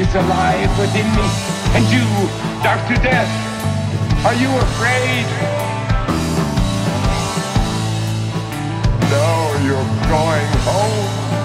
is alive within me. And you, Dr. Death, are you afraid? No, you're going home.